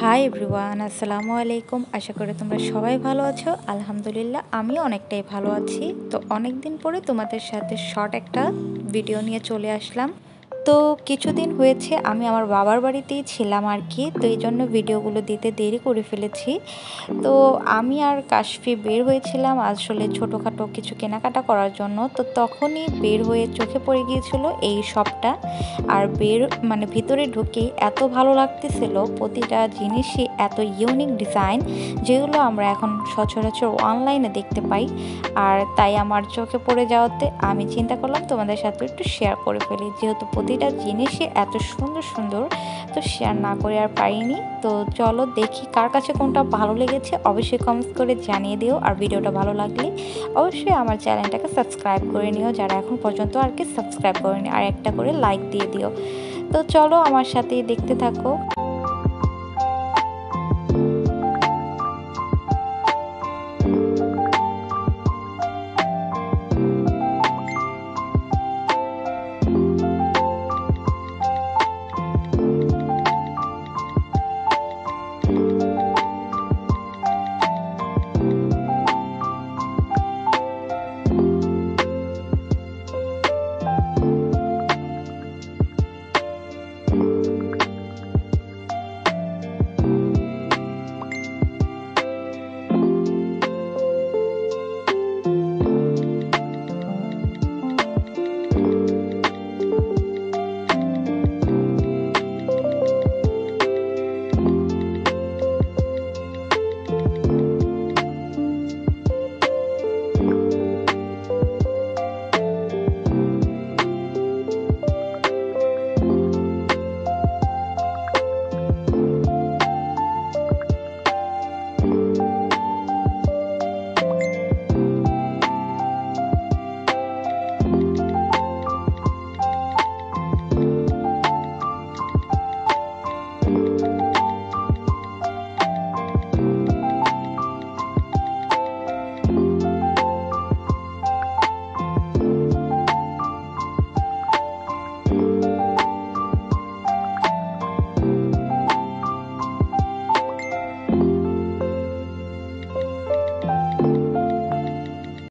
Hi everyone আসসালামু আলাইকুম। আশা করি তোমরা সবাই ভালো আছো। আলহামদুলিল্লাহ আমি অনেকটাই ভালো আছি। তো অনেক দিন পরে তোমাদের সাথে শর্ট একটা ভিডিও নিয়ে চলে আসলাম। তো কিছুদিন হয়েছে, আমি আমার বাবার বাড়িতেই ছিলাম আর কি, তো এই জন্য ভিডিওগুলো দিতে দেরি করে ফেলেছি। তো আমি আর কাশফি বের হয়েছিলাম আসলে ছোটোখাটো কিছু কেনাকাটা করার জন্য, তো তখনই বের হয়ে চোখে পড়ে গিয়েছিল এই শপটা। আর বের মানে ভিতরে ঢুকে এত ভালো লাগতেছিল, প্রতিটা জিনিসই এত ইউনিক ডিজাইন যেগুলো আমরা এখন সচরাচর অনলাইনে দেখতে পাই। আর তাই আমার চোখে পড়ে যাওয়াতে আমি চিন্তা করলাম তোমাদের সাথে একটু শেয়ার করে ফেলি, যেহেতু প্রতিটা জিনিসই এত সুন্দর সুন্দর তো শেয়ার না করে আর পারিনি। তো চলো দেখি কার কাছে কোনটা ভালো লেগেছে। অবশ্যই কমেন্টস করে জানিয়ে দিও। আর ভিডিওটা ভালো লাগলে অবশ্যই আমার চ্যানেলটাকে সাবস্ক্রাইব করে নিও। যারা এখন পর্যন্ত আর কি সাবস্ক্রাইব করেনি, আর একটা করে লাইক দিয়ে দিও। তো চলো আমার সাথে দেখতে থাকো।